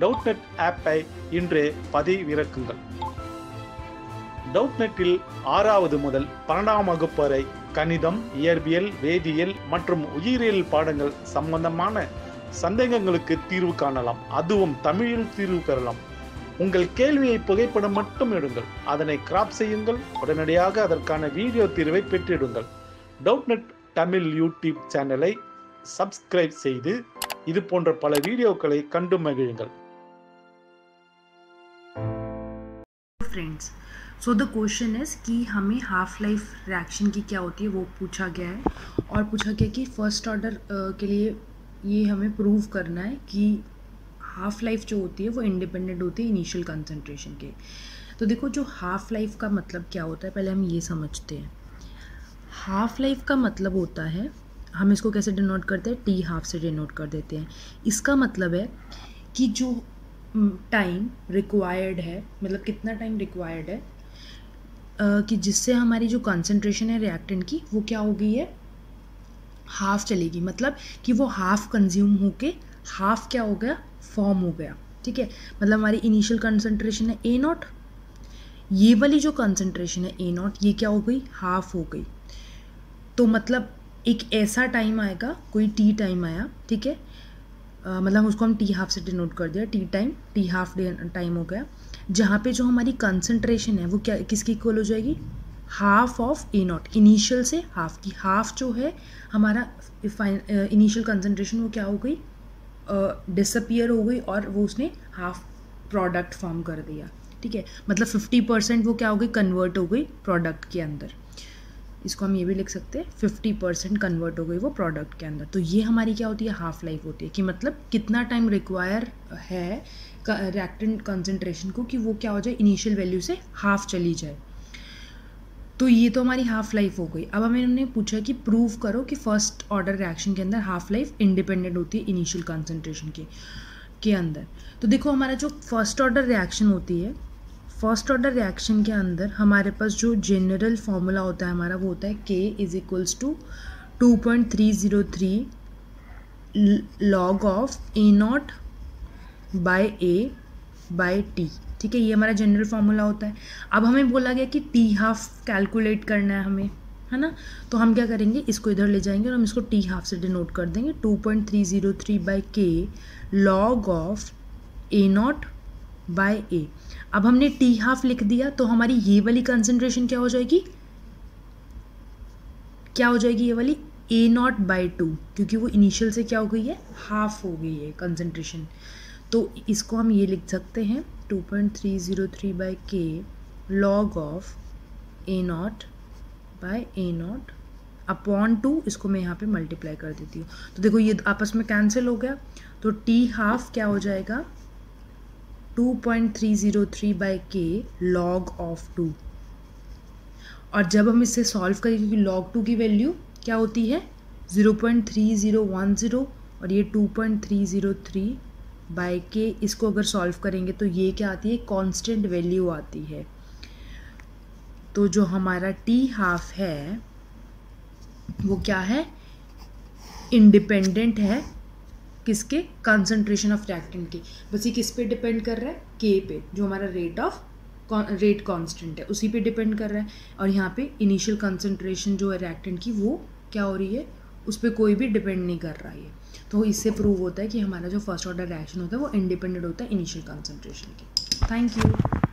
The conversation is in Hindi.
டவுட்நெட் ஆப்பை இன்றே பதிவிறக்குங்கள். டவுட்நெட்டில் ஆறாவது முதல் பன்னெண்டாம் வகுப்பு வரை கணிதம் இயற்பியல் வேதியியல் மற்றும் உயிரியல் பாடங்கள் சம்பந்தமான சந்தேகங்களுக்கு தீர்வு காணலாம். அதுவும் தமிழில் தீர்வு பெறலாம். உங்கள் கேள்வியை புகைப்படம் மட்டும் எடுங்கள். அதனை கிராப் செய்யுங்கள். உடனடியாக அதற்கான வீடியோ தீர்வை பெற்றிடுங்கள். டவுட்நெட் தமிழ் யூடியூப் சேனலை சப்ஸ்கிரைப் செய்து இது போன்ற பல வீடியோக்களை கண்டு மகிழுங்கள். Friends so the question is कि हमें हाफ़ लाइफ रिएक्शन की क्या होती है, वो पूछा गया है और पूछा गया कि फ़र्स्ट ऑर्डर के लिए ये हमें प्रूव करना है कि हाफ़ लाइफ जो होती है, वो इंडिपेंडेंट होती है इनिशियल कंसंट्रेशन के। तो देखो जो हाफ़ लाइफ का मतलब क्या होता है, पहले हम ये समझते हैं। हाफ़ लाइफ का मतलब होता है, हम इसको कैसे डिनोट करते हैं? टी हाफ़ से डिनोट कर देते हैं। इसका मतलब है कि जो टाइम रिक्वायर्ड है मतलब कितना टाइम रिक्वायर्ड है कि जिससे हमारी जो कंसंट्रेशन है रिएक्टेंट की, वो क्या हो गई है? हाफ़ चलेगी मतलब कि वो हाफ़ कंज्यूम होके हाफ़ क्या हो गया? फॉर्म हो गया, ठीक है? मतलब हमारी इनिशियल कंसंट्रेशन है ए नॉट ये वाली जो कंसंट्रेशन है ए नॉट ये क्या हो गई? हाफ़ हो गई। तो मतलब एक ऐसा टाइम आएगा, कोई टी टाइम आया, ठीक है? Uh, मतलब उसको हम टी हाफ़ से डिनोट कर दिया T time T half time हो गया। जहाँ पे जो हमारी कंसंट्रेशन है वो क्या किसकी इक्वल हो जाएगी? Half of A not initial से हाफ़ की। हाफ़ जो है हमारा इनिशियल कंसंट्रेशन वो क्या हो गई? डिसअपियर uh, हो गई और वो उसने हाफ़ प्रोडक्ट फॉर्म कर दिया। ठीक है? मतलब फिफ्टी परसेंट वो क्या हो गई? कन्वर्ट हो गई प्रोडक्ट के अंदर। इसको हम ये भी लिख सकते हैं फिफ्टी परसेंट कन्वर्ट हो गई वो प्रोडक्ट के अंदर। तो ये हमारी क्या होती है? हाफ़ लाइफ होती है कि मतलब कितना टाइम रिक्वायर है रिएक्टेंट कंसंट्रेशन को कि वो क्या हो जाए? इनिशियल वैल्यू से हाफ़ चली जाए। तो ये तो हमारी हाफ़ लाइफ हो गई। अब हमें उन्होंने पूछा कि प्रूव करो कि फ़र्स्ट ऑर्डर रिएक्शन के अंदर हाफ़ लाइफ इंडिपेंडेंट होती है इनिशियल कंसंट्रेशन के के अंदर। तो देखो हमारा जो फ़र्स्ट ऑर्डर रिएक्शन होती है फ़र्स्ट ऑर्डर रिएक्शन के अंदर हमारे पास जो जनरल फॉर्मूला होता है हमारा, वो होता है K is equals to two point three zero three log of A not by A by T ठीक है, ये हमारा जनरल फार्मूला होता है। अब हमें बोला गया कि टी हाफ़ कैलकुलेट करना है हमें, है ना? तो हम क्या करेंगे, इसको इधर ले जाएँगे और हम इसको टी हाफ़ से डिनोट कर देंगे। Two point three zero three by K log of A not by A अब हमने टी हाफ़ लिख दिया तो हमारी ये वाली कंसंट्रेशन क्या हो जाएगी? क्या हो जाएगी ये वाली? ए नॉट बाई टू क्योंकि वो इनिशियल से क्या हो गई है? हाफ़ हो गई है कंसंट्रेशन तो इसको हम ये लिख सकते हैं two point three zero three by K log of A not by A not upon two इसको मैं यहाँ पे मल्टीप्लाई कर देती हूँ। तो देखो ये आपस में कैंसिल हो गया तो टी हाफ़ क्या हो जाएगा? 2.303 by K log of to और जब हम इसे सॉल्व करें क्योंकि लॉग टू की वैल्यू क्या होती है? 0.3010 और ये 2.303 बाई के इसको अगर सॉल्व करेंगे तो ये क्या आती है? कांस्टेंट वैल्यू आती है। तो जो हमारा टी हाफ़ है, वो क्या है? इंडिपेंडेंट है। किसके? कंसंट्रेशन ऑफ़ रिएक्टेंट के। बस ये किस पे डिपेंड कर रहा है? के पे, जो हमारा रेट ऑफ़ रेट कांस्टेंट है, उसी पे डिपेंड कर रहा है। और यहाँ पे इनिशियल कंसंट्रेशन जो है रिएक्टेंट की, वो क्या हो रही है? उस पर कोई भी डिपेंड नहीं कर रहा है तो इससे प्रूव होता है कि हमारा जो फ़र्स्ट ऑर्डर रिएक्शन होता है, वो इंडिपेंडेंट होता है इनिशियल कंसंट्रेशन के। Thank you